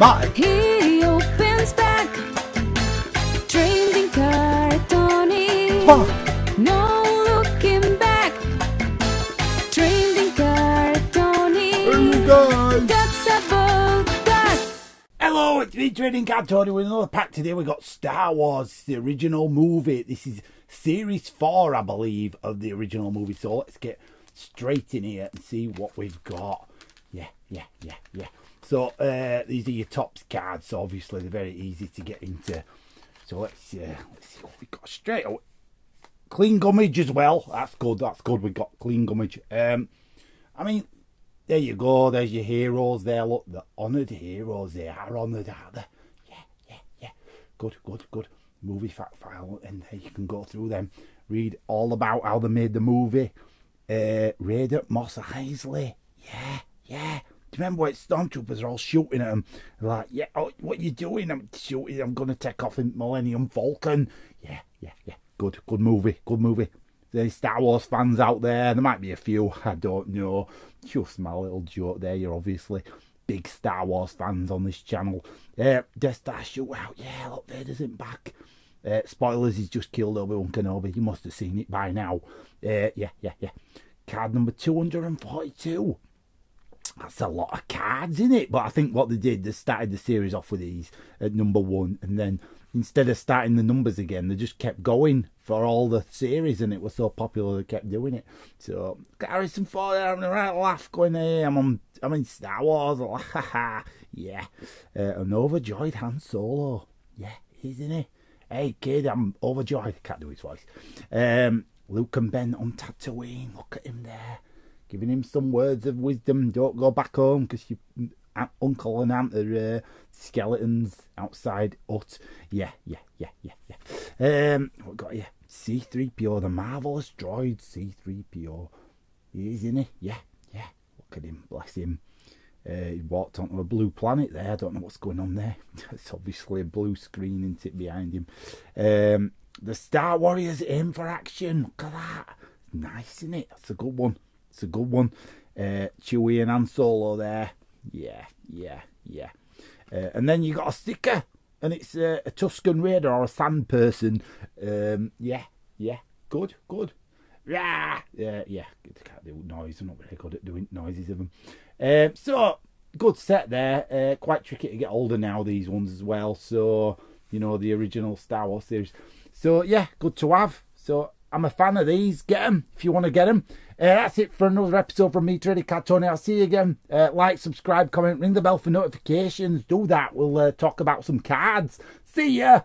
Bye. He opens back. Trading card Tony. Fuck. No looking back. Trading card Tony. Hey guys. That's about that. Hello, it's me, Trading Card Tony, with another pack today. We got Star Wars, the original movie. This is series four, I believe, of the original movie. So let's get straight in here and see what we've got. Yeah, yeah, yeah, yeah. So uh, these are your Topps cards. So obviously they're very easy to get into. So let's uh, let's see what we got straight away. Clean gummage as well. That's good. That's good. We got clean gummage. Um, I mean, there you go. There's your heroes there. Look, the honoured heroes. They are honoured, are they? Yeah, yeah, yeah. Good, good, good. Movie fact file, and you can go through them. Read all about how they made the movie. Uh, Raider Mos Eisley. Yeah, yeah. Do you remember when stormtroopers are all shooting at him? Like, yeah, oh, what you doing? I'm shooting. I'm going to take off in Millennium Falcon. Yeah, yeah, yeah. Good, good movie. Good movie. There's Star Wars fans out there. There might be a few. I don't know. Just my little joke there. You're obviously big Star Wars fans on this channel. Uh, Death Star shootout. Yeah, look, Vader's in back. Uh, spoilers, he's just killed Obi-Wan Kenobi. You must have seen it by now. Uh, yeah, yeah, yeah. Card number 242 that's a lot of cards in it. But I think what they did, they started the series off with these at number one, and then instead of starting the numbers again, they just kept going for all the series, and it was so popular they kept doing it. So Harrison Ford having a right laugh, going, "Hey, I'm on, I'm in Star Wars." yeah, uh, an overjoyed Han Solo. Yeah, isn't he? Hey kid, I'm overjoyed. Can't do his voice. Um, Luke and Ben on Tatooine. Look at him there giving him some words of wisdom. Don't go back home because your uncle and aunt are uh, skeletons outside hut. Yeah, yeah, yeah, yeah, yeah. Um, what got you? C3PO, the marvelous droid C3PO. He's in it. Yeah, yeah. Look at him, bless him. Uh, he walked onto a blue planet there. I don't know what's going on there. it's obviously a blue screen, isn't it, behind him? Um, the Star Warriors aim for action. Look at that. Nice, isn't it? That's a good one. It's a good one. Uh, Chewie and Han Solo there. Yeah, yeah, yeah. Uh, and then you got a sticker, and it's uh, a Tusken Raider or a Sand Person. Um, yeah, yeah. Good, good. Yeah, yeah, yeah. I can't do noise. I'm not very good at doing noises of them. Um, so, good set there. Uh, quite tricky to get older now, these ones as well. So, you know, the original Star Wars series. So, yeah, good to have. So, I'm a fan of these. Get them if you want to get them. Uh, that's it for another episode from me, Trading Card Tony. I'll see you again. Uh, like, subscribe, comment, ring the bell for notifications. Do that. We'll uh, talk about some cards. See ya.